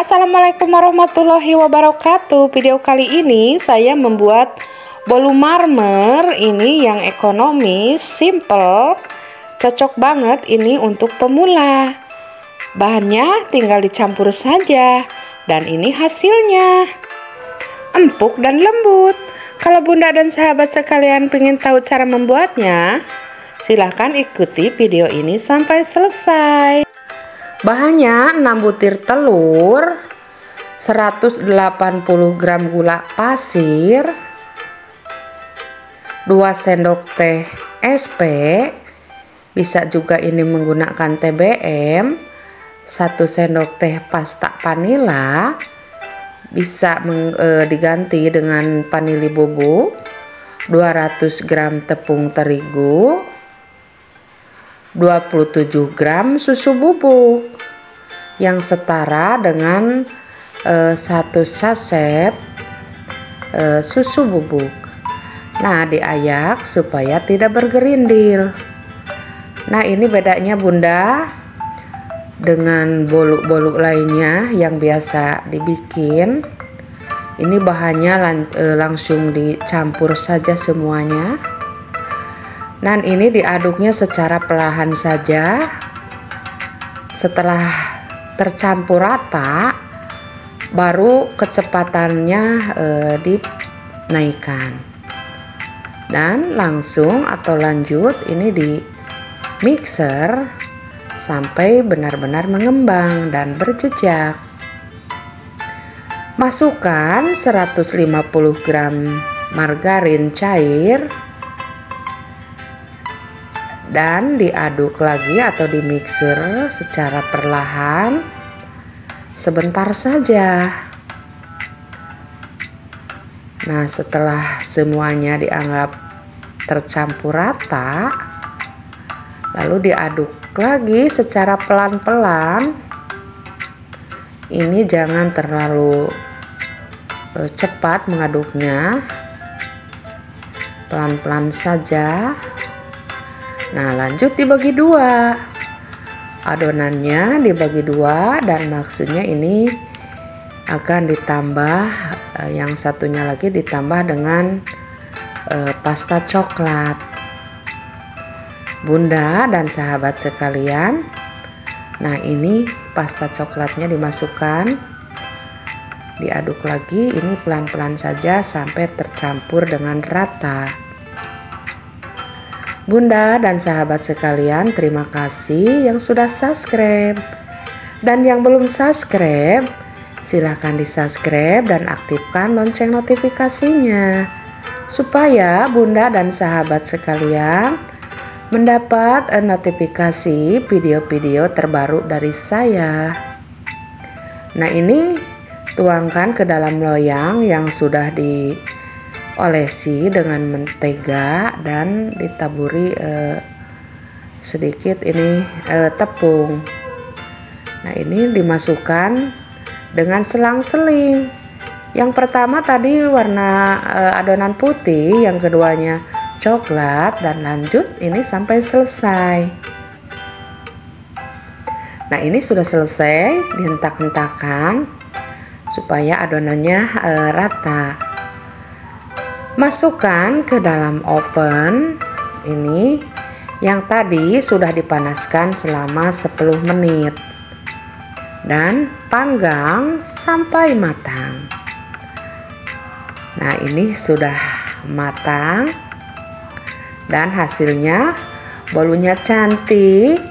Assalamualaikum warahmatullahi wabarakatuh. Video kali ini saya membuat bolu marmer Ini yang ekonomis, simple Cocok banget ini untuk pemula. Bahannya tinggal dicampur saja Dan ini hasilnya. Empuk dan lembut. Kalau bunda dan sahabat sekalian ingin tahu cara membuatnya Silahkan ikuti video ini sampai selesai Bahannya 6 butir telur, 180 gram gula pasir, 2 sendok teh SP, bisa juga ini menggunakan TBM, 1 sendok teh pasta vanila, bisa e, diganti dengan vanili bubuk, 200 gram tepung terigu, 27 gram susu bubuk yang setara dengan uh, satu saset uh, susu bubuk. Nah, diayak supaya tidak bergerindil. Nah, ini bedanya Bunda dengan bolu-bolu lainnya yang biasa dibikin. Ini bahannya lang uh, langsung dicampur saja semuanya dan ini diaduknya secara perlahan saja. Setelah tercampur rata baru kecepatannya e, dinaikkan. Dan langsung atau lanjut ini di mixer sampai benar-benar mengembang dan berjejak. Masukkan 150 gram margarin cair dan diaduk lagi atau di mixer secara perlahan sebentar saja. Nah, setelah semuanya dianggap tercampur rata, lalu diaduk lagi secara pelan-pelan. Ini jangan terlalu uh, cepat mengaduknya. Pelan-pelan saja. Nah lanjut dibagi dua. Adonannya dibagi dua dan maksudnya ini akan ditambah eh, yang satunya lagi ditambah dengan eh, pasta coklat. Bunda dan sahabat sekalian Nah ini pasta coklatnya dimasukkan Diaduk lagi ini pelan-pelan saja sampai tercampur dengan rata Bunda dan sahabat sekalian, terima kasih yang sudah subscribe. Dan yang belum subscribe, silahkan di subscribe dan aktifkan lonceng notifikasinya. Supaya Bunda dan sahabat sekalian mendapat notifikasi video-video terbaru dari saya. Nah ini tuangkan ke dalam loyang yang sudah di olesi dengan mentega dan ditaburi uh, sedikit ini uh, tepung. Nah ini dimasukkan dengan selang-seling. Yang pertama tadi warna uh, adonan putih yang keduanya coklat dan lanjut ini sampai selesai. Nah ini sudah selesai dihentak-hentakan supaya adonannya uh, rata Masukkan ke dalam oven ini yang tadi sudah dipanaskan selama 10 menit dan panggang sampai matang. Nah, ini sudah matang dan hasilnya bolunya cantik,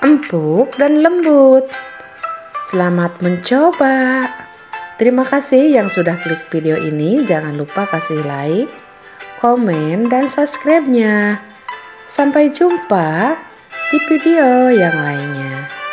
empuk dan lembut. Selamat mencoba. Terima kasih yang sudah klik video ini. Jangan lupa kasih like, komen, dan subscribe-nya. Sampai jumpa di video yang lainnya.